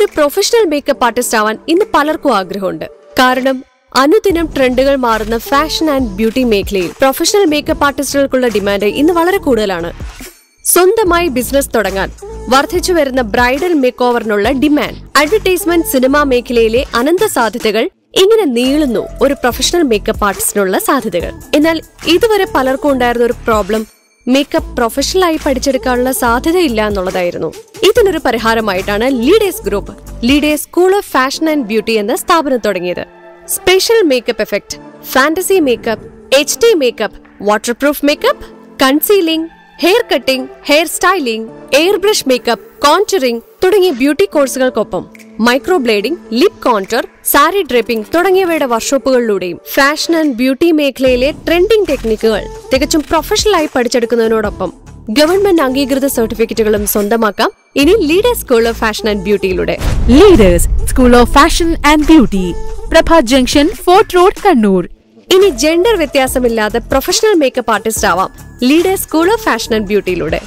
ഒരു professional makeup artist ആവാൻ ഇന്ന് പലർക്കും ആഗ്രഹമുണ്ട്. കാരണം അനുദിനം ട്രെൻഡുകൾ മാറുന്ന ഫാഷൻ ആൻഡ് ബ്യൂട്ടി മേഖലയിൽ പ്രൊഫഷണൽ മേക്കപ്പ് ആർട്ടിസ്റ്റുകൾക്കുള്ള ഡിമാൻഡ് ഇന്ന് വളരെ കൂടുതലാണ്. സ്വന്തമായി ബിസിനസ് തുടങ്ങാൻ വർദ്ധിച്ചു വരുന്ന ബ്രൈഡൽ മേക്ക് ഓവറിനുള്ള ഡിമാൻഡ് അഡ്വർടൈസ്മെന്റ് സിനിമാ മേഖലയിലെ അനന്ത സാധ്യതകൾ ഇങ്ങനെ നീളുന്നു ഒരു പ്രൊഫഷണൽ മേക്കപ്പ് ആർട്ടിസ്റ്റിനുള്ള സാധ്യതകൾ. എന്നാൽ ഇതുവരെ പലർക്കും ഉണ്ടായിരുന്ന ഒരു പ്രോബ്ലം മേക്കപ്പ് പ്രൊഫഷണലായി പഠിച്ചെടുക്കാനുള്ള സാധ്യതയില്ല എന്നുള്ളതായിരുന്നു. ഇതിനൊരു പരിഹാരമായിട്ടാണ് Leaders Group Leaders School of Fashion and Beauty എന്ന സ്ഥാപനം തുടങ്ങിയത്. Special makeup effect fantasy makeup H D makeup waterproof makeup concealing hair cutting hair styling airbrush makeup contouring തുടങ്ങിയ beauty കോഴ്സുകൾക്കൊപ്പം. Microblading lip contour sari draping തുടങ്ങിയവയുടെ വർക്ക്ഷോപ്പുകളിലൂടെയും fashion and beauty മേഖലയിലെ trending ടെക്നിക്കുകൾ തികച്ചും പ്രൊഫഷണലായി പഠിച്ചെടുക്കുന്നതിനോടൊപ്പം ഗവൺമെന്റ് അംഗീകൃത സർട്ടിഫിക്കറ്റുകളും സ്വന്തമാക്കാം. ഇനി Leaders School of Fashion and ബ്യൂട്ടിയിലൂടെ Leaders School of Fashion and Beauty Prabhat junction Fort road Kannur ഇനി ജെൻഡർ വ്യത്യാസമില്ലാതെ പ്രൊഫഷണൽ മേക്കപ്പ് ആർട്ടിസ്റ്റ് ആവാം Leaders School of Fashion and ബ്യൂട്ടിയിലൂടെ